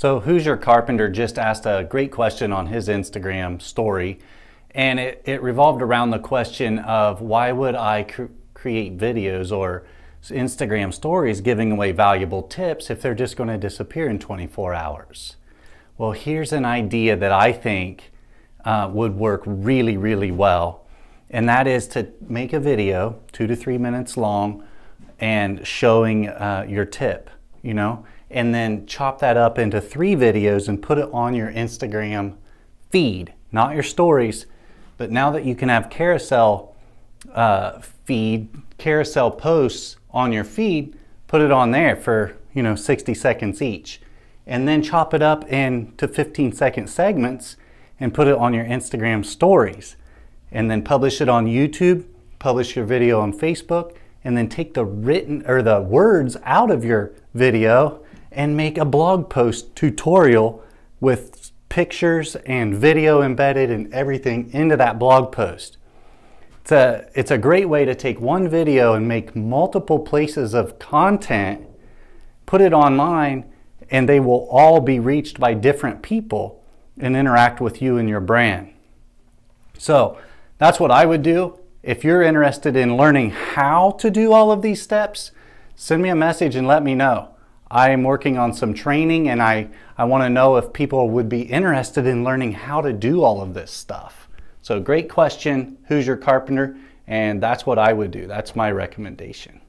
So Hoosier Carpenter just asked a great question on his Instagram story and it, it revolved around the question of why would I cr create videos or Instagram stories giving away valuable tips if they're just going to disappear in 24 hours? Well, here's an idea that I think uh, would work really, really well. And that is to make a video, two to three minutes long, and showing uh, your tip, you know, and then chop that up into three videos and put it on your Instagram feed, not your stories. But now that you can have carousel uh, feed, carousel posts on your feed, put it on there for, you know, 60 seconds each. And then chop it up into 15 second segments and put it on your Instagram stories. And then publish it on YouTube, publish your video on Facebook, and then take the written or the words out of your video and make a blog post tutorial with pictures and video embedded and everything into that blog post. It's a, it's a great way to take one video and make multiple places of content, put it online, and they will all be reached by different people and interact with you and your brand. So that's what I would do. If you're interested in learning how to do all of these steps, send me a message and let me know. I am working on some training and I, I want to know if people would be interested in learning how to do all of this stuff. So great question, Hoosier Carpenter? And that's what I would do. That's my recommendation.